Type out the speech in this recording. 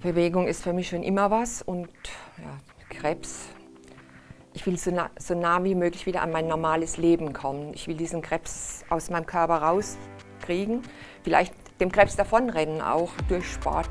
Bewegung ist für mich schon immer was und ja, Krebs. Ich will so nah, so nah wie möglich wieder an mein normales Leben kommen. Ich will diesen Krebs aus meinem Körper rauskriegen. Vielleicht dem Krebs davonrennen auch durch Sport.